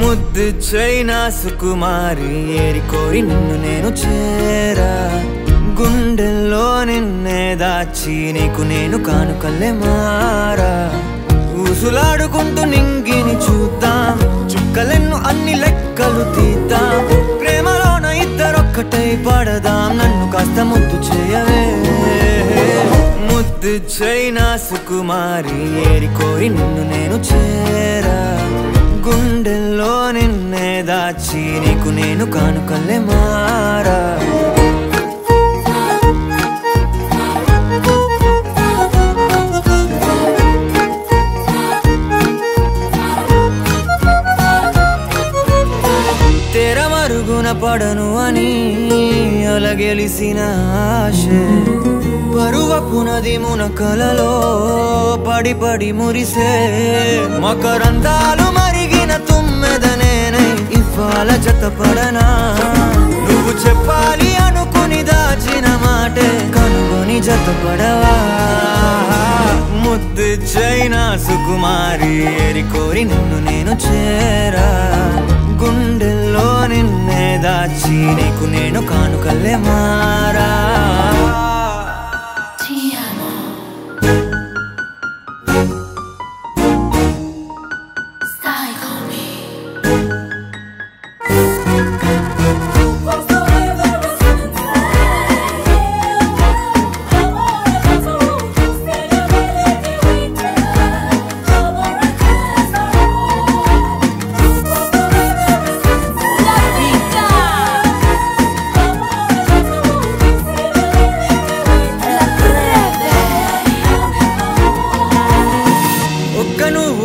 ముద్దు చైనా సుకుమారి ఏరికోరి నిన్ను నేను చేరా. గుండెల్లో నిన్నే దాచి నీకు నేను కానుకల్లే మారా. ఊసులాడుకుంటూ నింగిని చూద్దాం. చుక్కలెన్ను అన్ని లెక్కలు తీద్దాం. ప్రేమలోన ఇద్దరొక్కటై పడదాం. నన్ను కాస్త ముద్దు చేయవే. ముద్దు చైనా సుకుమారి ఏరికోరి నిన్ను నేను చేరా దాచి నీకు నేను కానుకల్లే మారా. తెర మరుగున పడను అని అలగెలిసిన ఆశ. పరువపు మున కలలో పడి పడి మురిసే. మకరందాలు మరిగిన తుమ్మెద ఇవాళ జతపడనా నువ్వు చెప్పాలి అనుకుని దాచిన మాటే కనుగొని జతపడవా ముద్దు చైనా సుకుమారి ఏరి కోరి నిన్ను నేను చేరా. గుండెల్లో నిన్నే దాచి నీకు నేను కానుకల్లే మారా.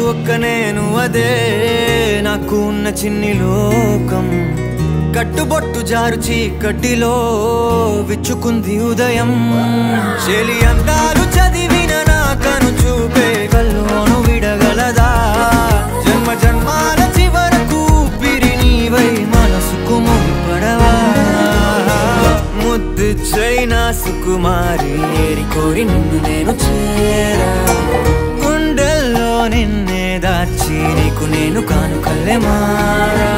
ఒక్క నేను అదే. నాకు ఉన్న చిన్ని లోకం. కట్టుబొట్టు జారు చీకటిలో విచ్చుకుంది ఉదయం. చెలి అందాలు చదివిన నా కను చూపే కల్లోను విడగలదా? జన్మ జన్మాల చివరకు పిరి నీవై మనసుకు ముడిపడవా? ముద్దు చైనా సుకుమారి ఏరి కోరి నిన్ను నేను చేరా. nuka nuka le mara